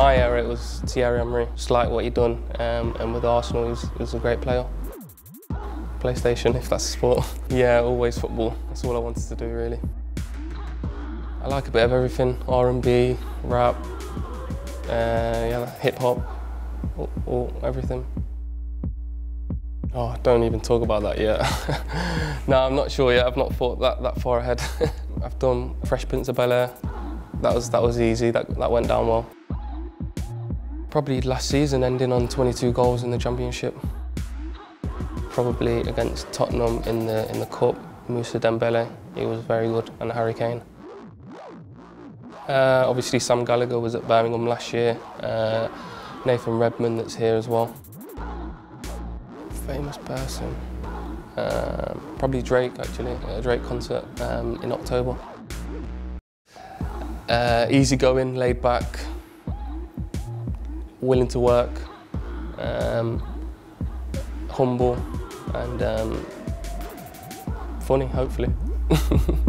my era, it was Thierry Henry. Just like what he done, um, and with Arsenal, he was, he was a great player. PlayStation, if that's a sport. yeah, always football. That's all I wanted to do, really. I like a bit of everything, R&B, rap, uh, yeah, hip hop, all, all, everything. Oh, don't even talk about that yet. no, I'm not sure yet. I've not thought that, that far ahead. I've done Fresh Prince of Bel-Air. That was, that was easy, that, that went down well. Probably last season ending on 22 goals in the championship. Probably against Tottenham in the, in the cup, Moussa Dembele, he was very good, and Harry Kane. Uh, obviously Sam Gallagher was at Birmingham last year. Uh, Nathan Redmond that's here as well. Famous person. Um, probably Drake actually, a Drake concert um, in October. Uh, easygoing, laid back, willing to work, um, humble and um, funny hopefully.